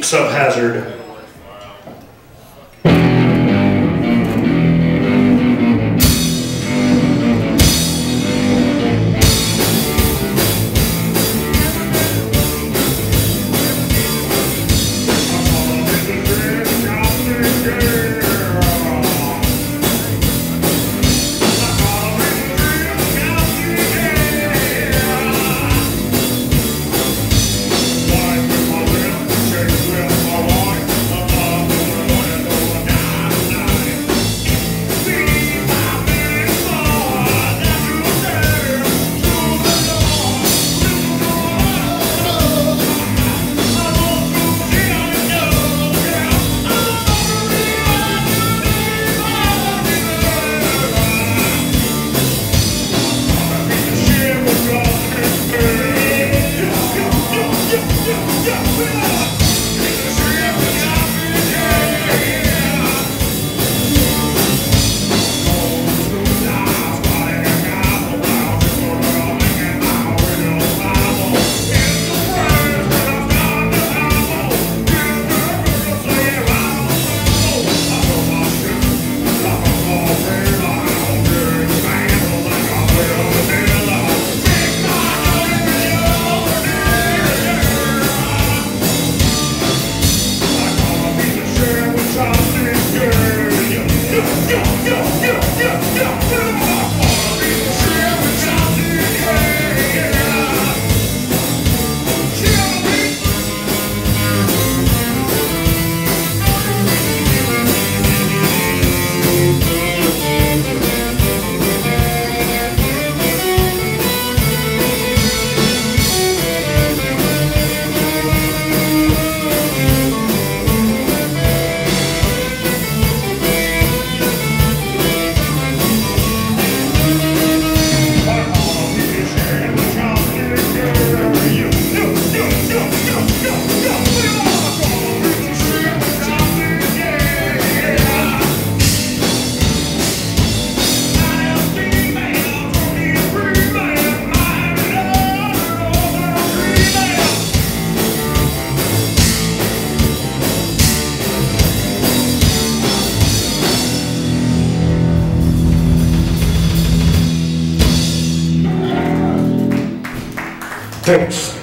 Subhazard. Thanks.